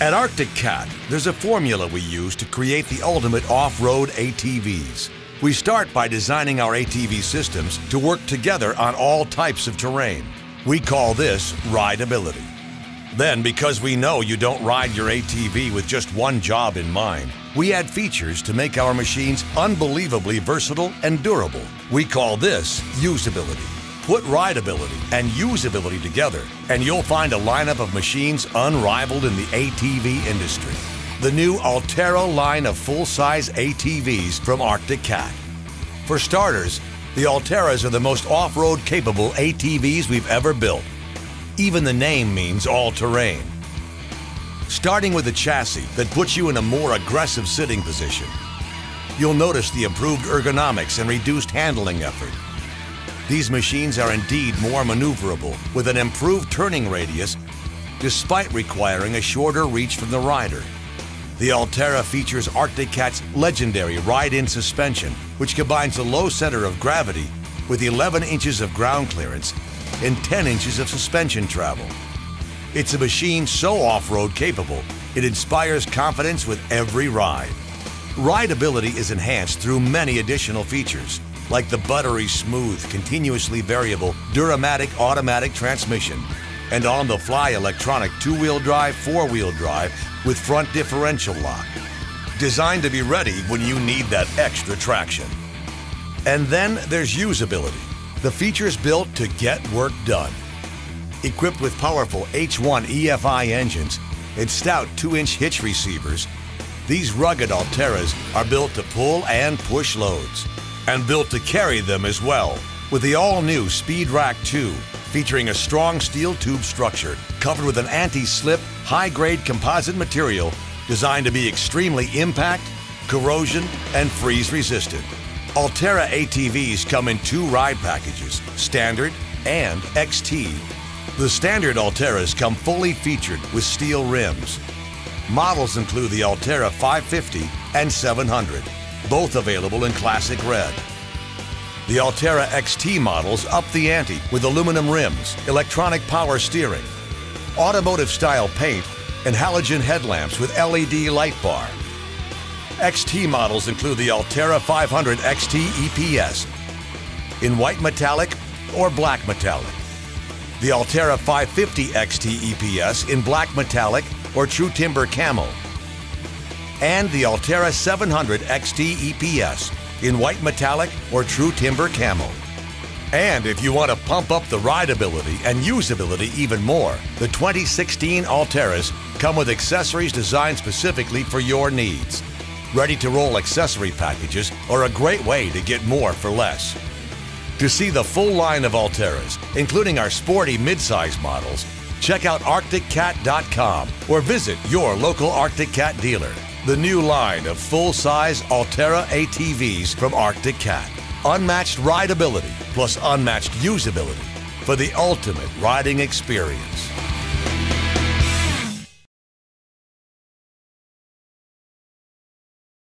At Arctic Cat, there's a formula we use to create the ultimate off road ATVs. We start by designing our ATV systems to work together on all types of terrain. We call this rideability. Then, because we know you don't ride your ATV with just one job in mind, we add features to make our machines unbelievably versatile and durable. We call this usability. Put rideability and usability together, and you'll find a lineup of machines unrivaled in the ATV industry. The new Alterra line of full size ATVs from Arctic Cat. For starters, the Alterras are the most off road capable ATVs we've ever built. Even the name means all terrain. Starting with a chassis that puts you in a more aggressive sitting position, you'll notice the improved ergonomics and reduced handling effort. These machines are indeed more maneuverable with an improved turning radius despite requiring a shorter reach from the rider. The Alterra features Arctic Cat's legendary ride-in suspension, which combines a low center of gravity with 11 inches of ground clearance and 10 inches of suspension travel. It's a machine so off-road capable, it inspires confidence with every ride. Rideability is enhanced through many additional features, like the buttery smooth, continuously variable Duramatic automatic transmission and on-the-fly electronic two-wheel drive, four-wheel drive with front differential lock. Designed to be ready when you need that extra traction. And then there's usability, the features built to get work done. Equipped with powerful H1 EFI engines and stout 2-inch hitch receivers, these rugged Alterras are built to pull and push loads and built to carry them as well. With the all-new Speed Rack 2, featuring a strong steel tube structure covered with an anti-slip, high-grade composite material designed to be extremely impact, corrosion, and freeze resistant. Alterra ATVs come in two ride packages, Standard and XT. The standard Alterras come fully featured with steel rims. Models include the Alterra 550 and 700 both available in classic red. The Alterra XT models up the ante with aluminum rims, electronic power steering, automotive style paint, and halogen headlamps with LED light bar. XT models include the Alterra 500 XT EPS in white metallic or black metallic. The Alterra 550 XT EPS in black metallic or true timber camo and the Alterra 700 XT EPS in white metallic or true timber camo. And if you want to pump up the rideability and usability even more, the 2016 Alterras come with accessories designed specifically for your needs. Ready to roll accessory packages are a great way to get more for less. To see the full line of Alterras, including our sporty midsize models, check out ArcticCat.com or visit your local Arctic Cat dealer the new line of full-size Alterra ATVs from Arctic Cat. Unmatched rideability plus unmatched usability for the ultimate riding experience.